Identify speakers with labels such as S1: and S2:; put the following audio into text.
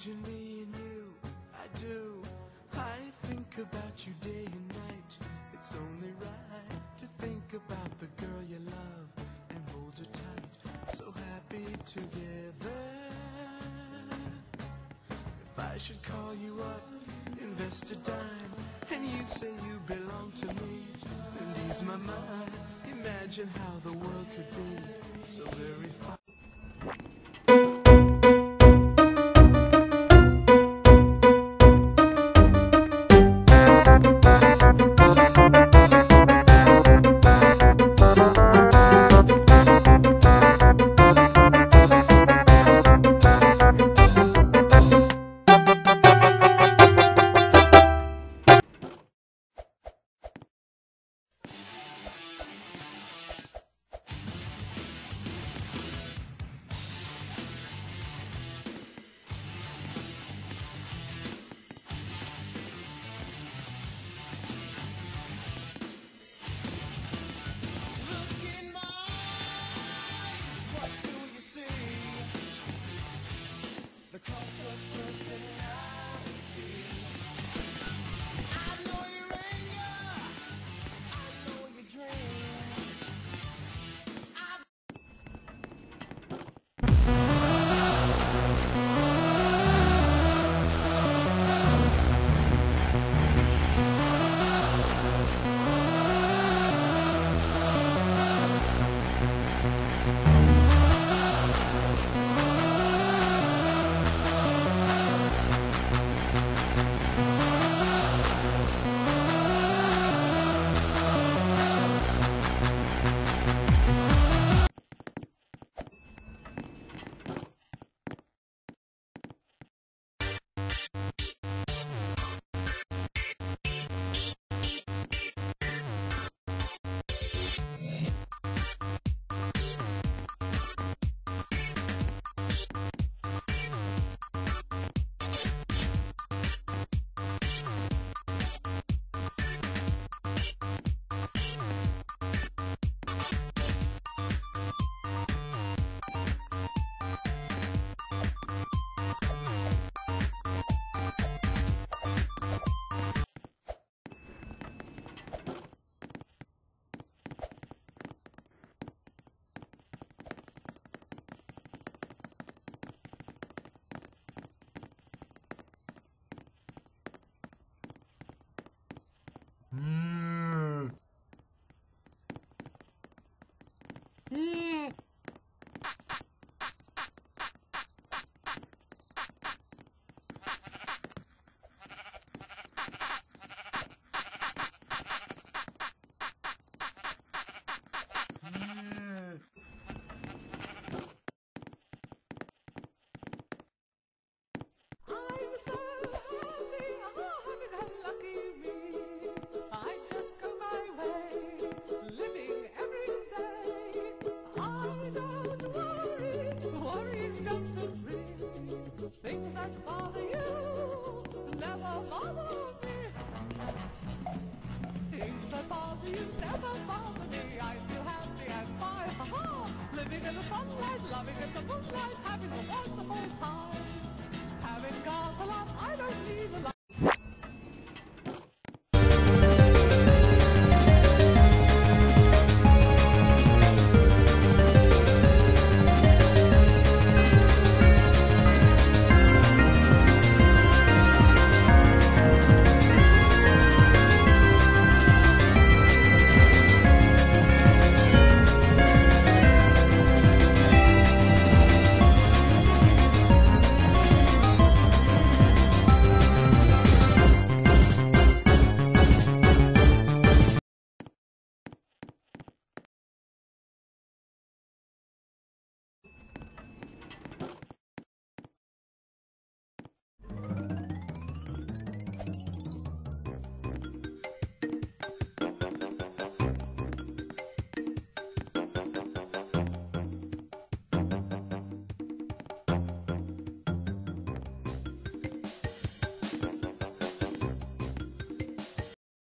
S1: imagine me and you, I do. I think about you day and night. It's only right to think about the girl you love and hold her tight. So happy together. If I should call you up, invest a dime, and you say you belong to me, and ease my mind. Imagine how the world could be so very fine.
S2: Things that bother you never bother me. Things that bother you never bother me. I feel happy and fine, ha Living in the sunlight, loving in the moonlight, having a wonderful time. Having God